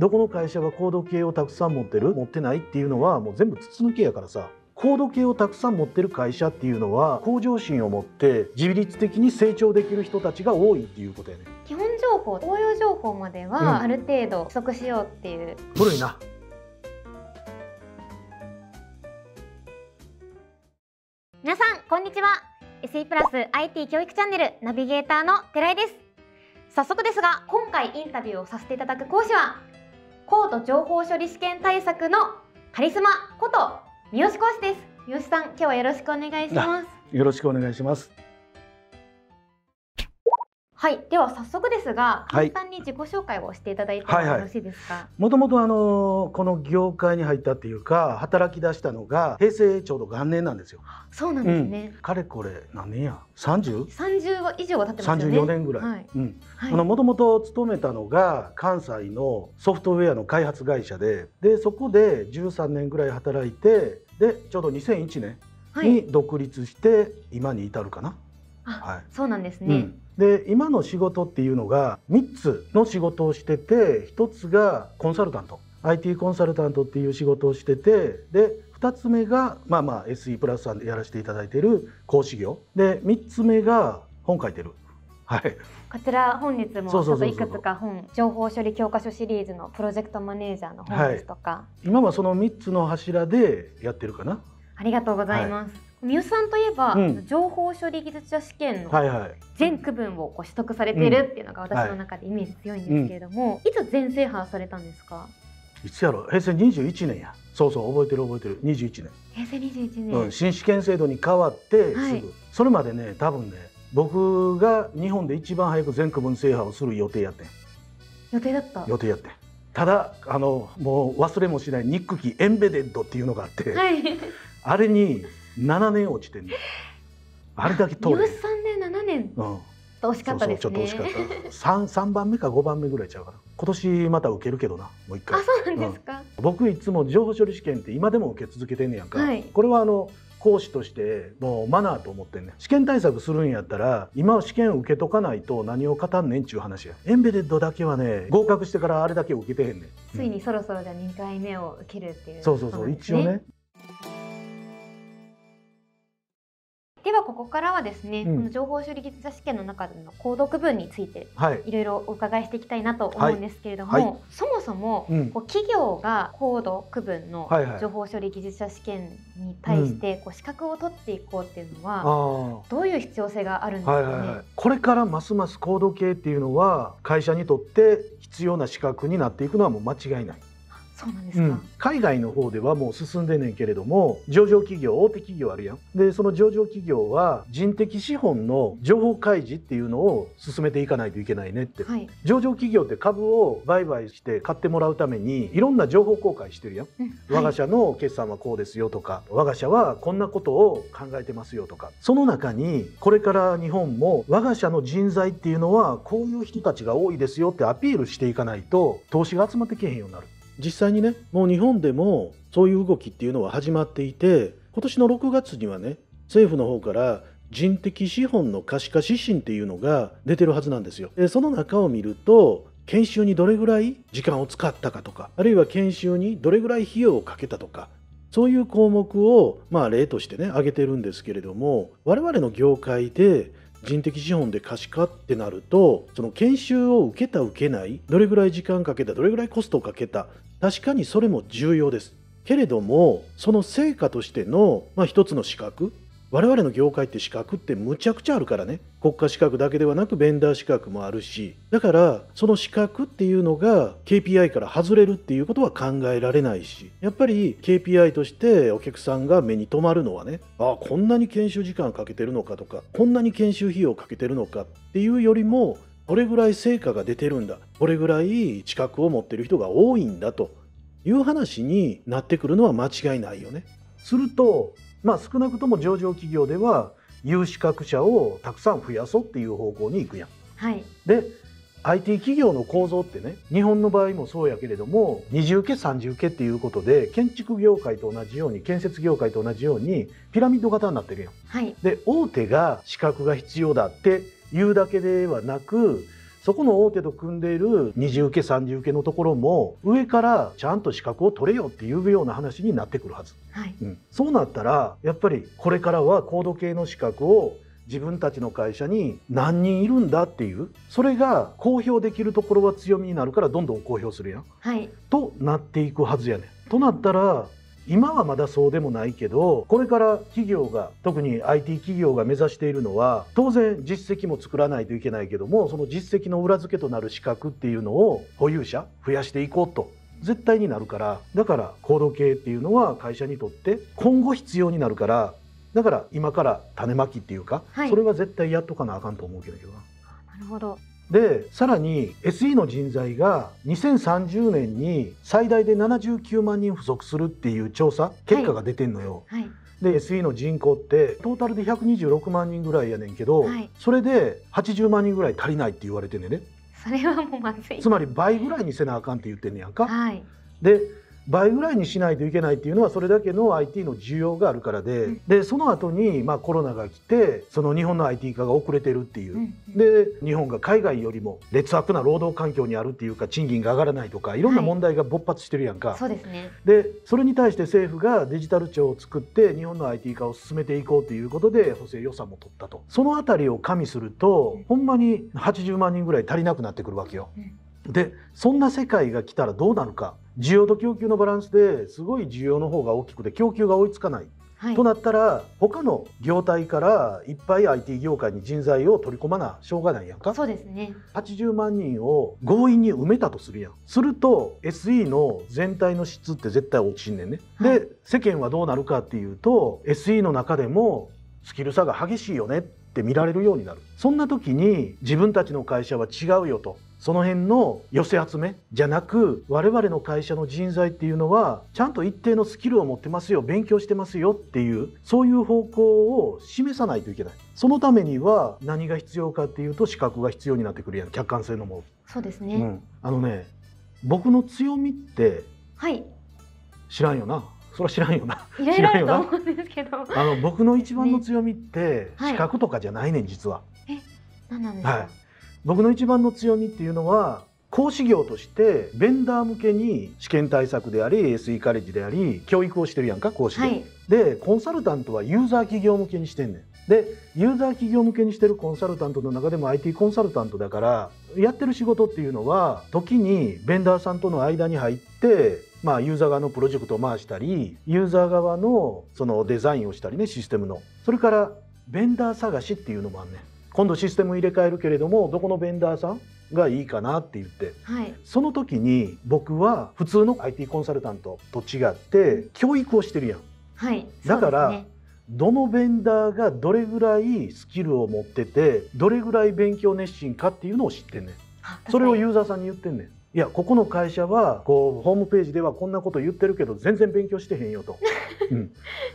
どこの会社がコード系をたくさん持ってる？持ってないっていうのはもう全部筒抜けやからさ。コード系をたくさん持ってる会社っていうのは向上心を持って自律的に成長できる人たちが多いっていうことやね。基本情報応用情報までうん。はある程度取得しようっていう、古いな。皆さんこんにちは。SE プラス IT 教育チャンネルナビゲーターの寺井です。早速ですが今回インタビューをさせていただく講師は高度情報処理試験対策のカリスマこと三好講師です。三好さん今日はよろしくお願いします。よろしくお願いします。はい。では早速ですがはい。簡単に自己紹介をしていただいてもよろしいですか、もともとあのこの業界に入ったっていうか働き出したのが平成ちょうど元年なんですよ。そうなんですね、かれこれ何年や？30?34 30以上は経ってますよね。年ぐらい。はい。うん。はい。あのもともと勤めたのが関西のソフトウェアの開発会社ででそこで13年ぐらい働いてでちょうど2001年はい。に独立して今に至るかな。あはい。そうなんですね、うん、で今の仕事っていうのが3つの仕事をしてて1つがコンサルタント。IT コンサルタントっていう仕事をしててで2つ目がまあまあ SE プラスさんでやらせていただいている講師業。で3つ目が本書いてる。はい、こちら本日もちょっといくつか本情報処理教科書シリーズのプロジェクトマネージャーの本ですとか、今はその3つの柱でやってるかな。ありがとうございます、三好さんといえば、うん。情報処理技術者試験の。全区分をこう取得されているっていうのが私の中でイメージ強いんですけれども、い。つ全制覇されたんですか？いつやろ平成21年や。そうそう覚えてる覚えてる。21年。平成21年、うん、新試験制度に変わってすぐ、はいそれまでね多分ね僕が日本で一番早く全区分制覇をする予定やってん。予定だった？予定やってん。ただあのもう忘れもしないニックキーエンベデッドっていうのがあって、はい。あれに7年落ちてんの。あれだけ通れさん。で7年。うん、と惜しかったですね。そうそうちょっと惜しかった。3, 三番目か5番目ぐらいちゃうかな。今年また受けるけどな。もう一回。あそうなんですか、僕いつも情報処理試験って今でも受け続けてんねやんか、はい。これはあの講師としてもうマナーと思ってんねん。試験対策するんやったら今は試験受けとかないと何を語んねんちゅう話や。エンベデッドだけはね合格してからあれだけ受けてへんねん。ついにそろそろじゃあ2回目を受けるっていうそうそうそう、一応ねはここからはですね、うん。この情報処理技術者試験の中での購読文についてはい。いろいろお伺いしていきたいなと思うんですけれども、はい。はいそもそも、うん。こう企業が高度区分の情報処理技術者試験に対してこう資格を取っていこうっていうのは、どういう必要性があるんですかね？はいはいはい、これからますます高度系っていうのは会社にとって必要な資格になっていくのはもう間違いない。そうなんですか。うん、海外の方ではもう進んでんねんけれども上場企業大手企業あるやん。でその上場企業は人的資本の情報開示っていうのを進めていかないといけないねって。はい。上場企業って株を売買して買ってもらうためにいろんな情報公開してるやん。うん。我が社の決算はこうですよとか我が社はこんなことを考えてますよとか。その中にこれから日本も我が社の人材っていうのはこういう人たちが多いですよってアピールしていかないと投資が集まってけへんようになる実際にねもう日本でもそういう動きっていうのは始まっていて今年の6月にはね政府の方から人的資本の可視化指針っていうのが出てるはずなんですよ。でその中を見ると研修にどれぐらい時間を使ったかとかあるいは研修にどれぐらい費用をかけたとかそういう項目をまあ例としてね挙げてるんですけれども我々の業界で人的資本で可視化ってなるとその研修を受けた受けないどれぐらい時間かけたどれぐらいコストをかけた確かにそれも重要です。けれどもその成果としての、まあ、一つの資格我々の業界って資格ってむちゃくちゃあるからね。国家資格だけではなくベンダー資格もあるし。だからその資格っていうのが KPI から外れるっていうことは考えられないし。やっぱり KPI としてお客さんが目に留まるのはねああこんなに研修時間かけてるのかとかこんなに研修費用かけてるのかっていうよりもこれぐらい成果が出てるんだこれぐらい資格を持ってる人が多いんだという話になってくるのは間違いないよね。するとまあ少なくとも上場企業では有資格者をたくさん増やそうっていう方向に行くやん。はい。で IT 企業の構造ってね日本の場合もそうやけれども二重家三重家っていうことで建築業界と同じように建設業界と同じようにピラミッド型になってるやん。はい。で大手が資格が必要だっていうだけではなくそこの大手と組んでいる二次受け三次受けのところも上からちゃんと資格を取れよっていうような話になってくるはず、はい。うん、そうなったらやっぱりこれからは高度系の資格を自分たちの会社に何人いるんだっていうそれが公表できるところは強みになるからどんどん公表するやん。はい。となっていくはずやねん。となったら今はまだそうでもないけどこれから企業が特に IT 企業が目指しているのは当然実績も作らないといけないけどもその実績の裏付けとなる資格っていうのを保有者増やしていこうと絶対になるからだから高度系っていうのは会社にとって今後必要になるからだから今から種まきっていうか、はいそれは絶対やっとかなあかんと思うけどな。なるほどでさらに SE の人材が2030年に最大で79万人不足するっていう調査結果が出てんのよ。はい。で SE の人口ってトータルで126万人ぐらいやねんけど、はい。それで80万人ぐらい足りないって言われてんねんね。それはもうまずい。つまり倍ぐらいにせなあかんって言ってんねやんか。はい。で倍ぐらいにしないといけないっていうのはそれだけの IT の需要があるからで、うん。でその後にまあコロナが来てその日本の IT 化が遅れてるっていう、うん。で日本が海外よりも劣悪な労働環境にあるっていうか賃金が上がらないとかいろんなはい。問題が勃発してるやんか、そうですね。でそれに対して政府がデジタル庁を作って日本の IT 化を進めていこうということで補正予算も取ったと。そのあたりを加味するとほんまに80万人ぐらい足りなくなってくるわけよ。でそんな世界が来たらどうなるか。需要と供給のバランスですごい需要の方が大きくて供給が追いつかない。はい。となったら他の業態からいっぱい IT 業界に人材を取り込まなしょうがないやんか。そうですね。80万人を強引に埋めたとするやん。すると SE の全体の質って絶対落ちんねんね、はい。で世間はどうなるかっていうと SE の中でもスキル差が激しいよねって見られるようになる。そんな時に自分たちの会社は違うよとその辺の寄せ集めじゃなく我々の会社の人材っていうのはちゃんと一定のスキルを持ってますよ勉強してますよっていうそういう方向を示さないといけない。そのためには何が必要かっていうと資格が必要になってくるやん。客観性のもそうですね、の、うん、あのね僕の強みってはい。知らんよな。それは知らんよな。いろいろあると思うんですけど。あの僕の一番の強みってはい。資格とかじゃないねん実は。何なんですか、はい僕の一番の強みっていうのは講師業としてベンダー向けに試験対策であり SE カレッジであり教育をしてるやんか講師で。はいでコンサルタントはユーザー企業向けにしてんねん。でユーザー企業向けにしてるコンサルタントの中でも IT コンサルタントだからやってる仕事っていうのは時にベンダーさんとの間に入ってまあユーザー側のプロジェクトを回したりユーザー側のそのデザインをしたりねシステムのそれからベンダー探しっていうのもあんねん今度システム入れ替えるけれどもどこのベンダーさんがいいかなって言って。はい。その時に僕は普通の IT コンサルタントと違って教育をしてるやん。はい。だからね。どのベンダーがどれぐらいスキルを持っててどれぐらい勉強熱心かっていうのを知ってんねん。あそれをユーザーさんに言ってんねんいやここの会社はこうホームページではこんなこと言ってるけど全然勉強してへんよと、うん、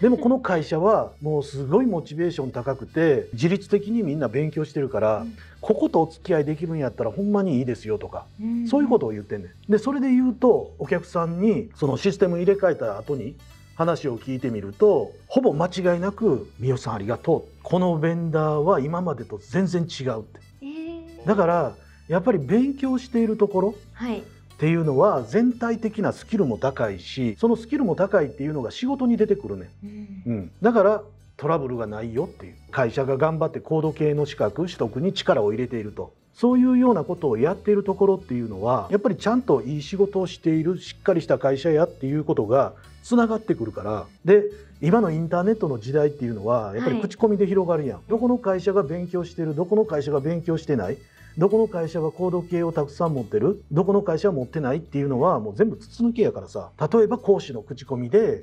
でもこの会社はもうすごいモチベーション高くて自律的にみんな勉強してるから、うん。こことお付き合いできるんやったらほんまにいいですよとかにん。そういうことを言ってんねん。でそれで言うとお客さんにそのシステム入れ替えた後に話を聞いてみるとほぼ間違いなく「美代さんありがとう」「このベンダーは今までと全然違う」って。えー。だからやっぱり勉強しているところはい。っていうのは全体的なスキルも高いしそのスキルも高いっていうのが仕事に出てくるねん。うん。うん、だからトラブルがないよっていう。会社が頑張って高度系の資格取得に力を入れていると。そういうようなことをやっているところっていうのはやっぱりちゃんといい仕事をしているしっかりした会社やっていうことがつながってくるから。で今のインターネットの時代っていうのはやっぱり口コミで広がるやん、どこの会社が勉強してるどこの会社が勉強してないどこの会社が高度系をたくさん持ってる？どこの会社は持ってないっていうのはもう全部筒抜けやからさ。例えば講師の口コミで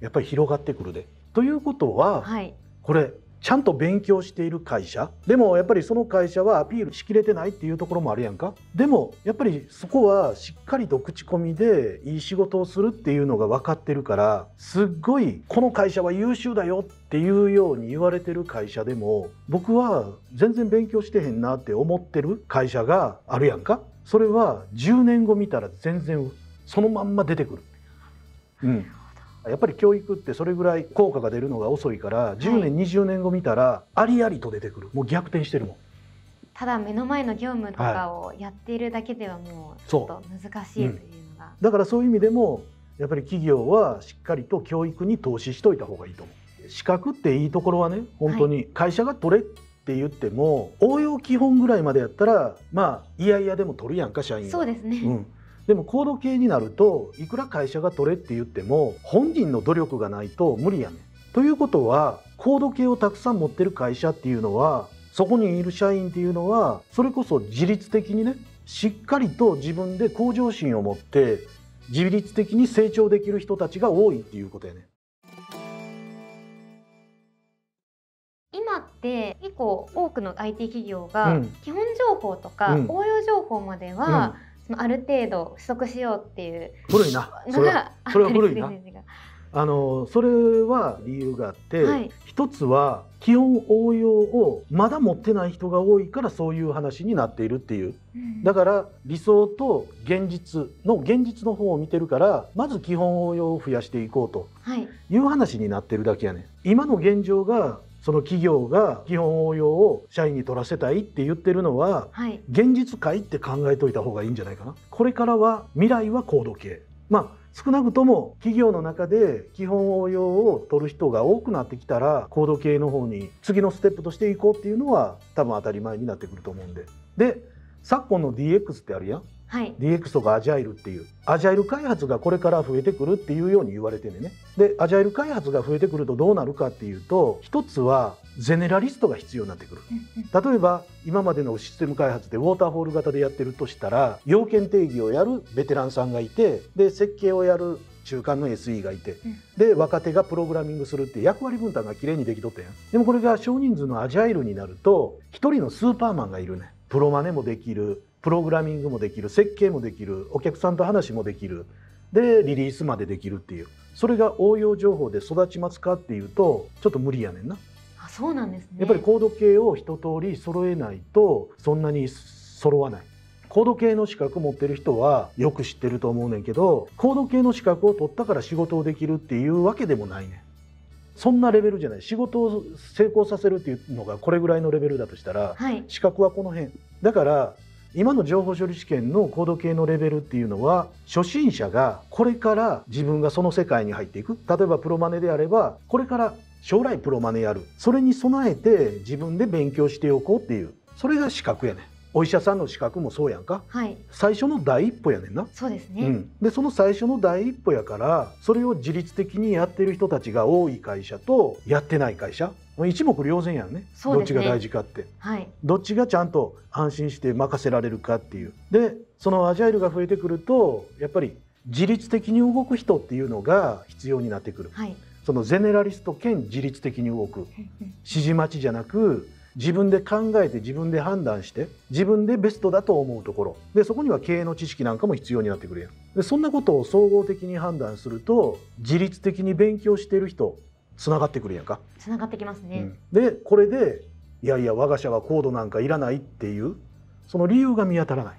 やっぱり広がってくるで。ということは、はい。これちゃんと勉強している会社？でもやっぱりその会社はアピールしきれてないっていうところもあるやんか？でもやっぱりそこはしっかりと口コミでいい仕事をするっていうのが分かってるからすっごいこの会社は優秀だよっていうように言われてる会社でも僕は全然勉強してへんなって思ってる会社があるやんか？それは10年後見たら全然そのまんま出てくる。うん。やっぱり教育ってそれぐらい効果が出るのが遅いから10年、20年後見たらありありと出てくる。もう逆転してるもん。ただ目の前の業務とかをやっているだけではもうちょっと難しいというのが、だからそういう意味でもやっぱり企業はしっかりと教育に投資しといた方がいいと思う。資格っていいところはね本当に会社が取れって言っても応用基本ぐらいまでやったらまあいやいやでも取るやんか社員は。そうですね、うん、でも高度系になるといくら会社が取れって言っても本人の努力がないと無理やねん。ということは高度系をたくさん持ってる会社っていうのはそこにいる社員っていうのはそれこそ自律的にねしっかりと自分で向上心を持って自律的に成長できる人たちが多いっていうことやね。今って結構多くの IT 企業うがん基本情報とかうん応用情報までは、そのある程度取得しようっていう。古いな。それはそれは古いな。あのそれは理由があって、はい。一つは基本応用をまだ持ってない人が多いからそういう話になっているっていう。だから理想と現実の現実の方を見てるからまず基本応用を増やしていこうとはい。いう話になってるだけやねん。今の現状がその企業が基本応用を社員に取らせたいって言ってるのははい。現実界って考えといた方がいいんじゃないかな。これからは未来は高度系まあ少なくとも企業の中で基本応用を取る人が多くなってきたら高度系の方に次のステップとしていこうっていうのは多分当たり前になってくると思うんで。で昨今の DX ってあるやんはい。DX とかアジャイルっていうアジャイル開発がこれから増えてくるっていうように言われてんねでアジャイル開発が増えてくるとどうなるかっていうと一つはゼネラリストが必要になってくる。例えば今までのシステム開発でウォーターフォール型でやってるとしたら要件定義をやるベテランさんがいてで設計をやる中間の SE がいて、うん。で若手がプログラミングするって役割分担がきれいにできとったや。んでもこれが少人数のアジャイルになると一人のスーパーマンがいるね。プロマネもできるプログラミングもできる設計もできるお客さんと話もできる。でリリースまでできるっていう。それが応用情報で育ちますかっていうとちょっと無理やねんな。あそうなんですね。やっぱりコード系を一通り揃えないとそんなに揃わない。コード系の資格持ってる人はよく知ってると思うねんけどコード系の資格を取ったから仕事をできるっていうわけでもないねん。そんなレベルじゃない。仕事を成功させるっていうのがこれぐらいのレベルだとしたらはい。資格はこの辺。だから今の情報処理試験の高度系のレベルっていうのは初心者がこれから自分がその世界に入っていく。例えばプロマネであればこれから将来プロマネやる。それに備えて自分で勉強しておこうっていう。それが資格やねん。お医者さんの資格もそうやんか。はい。最初の第一歩やねんな。そうですね、うん、でその最初の第一歩やからそれを自律的にやってる人たちが多い会社とやってない会社。一目瞭然やんね。ね。どっちが大事かって。はい。どっちがちゃんと安心して任せられるかっていう。でそのアジャイルが増えてくるとやっぱり自律的に動く人っていうのが必要になってくる。はい。そのゼネラリスト兼自律的に動く。指示待ちじゃなく自分で考えて自分で判断して自分でベストだと思うところ。でそこには経営の知識なんかも必要になってくるやん。でそんなことを総合的に判断すると自律的に勉強してる人つながってくるやんか、つながってきますね、うん。でこれでいやいや我が社はコードなんかいらないっていうその理由が見当たらない